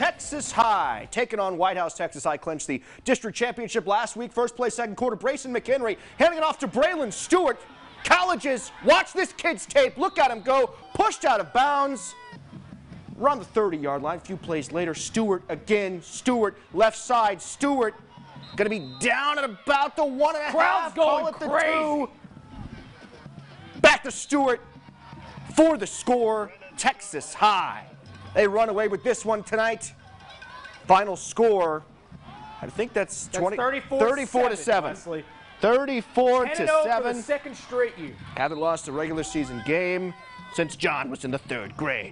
Texas High taking on White House. Texas High clinched the district championship last week. First place, second quarter. Brayson McHenry handing it off to Braylon Stewart. Colleges, watch this kid's tape. Look at him go. Pushed out of bounds. Around the 30 yard line. A few plays later, Stewart again. Stewart, left side. Stewart going to be down at about the one and a Crowd's half. going Call the crazy. two. Back to Stewart for the score. Texas High. They run away with this one tonight. Final score. I think that's, That's 20, 34, 34 to 7. Leslie. 34 to and 0 for 7. the second straight year. Haven't lost a regular season game since John was in the third grade.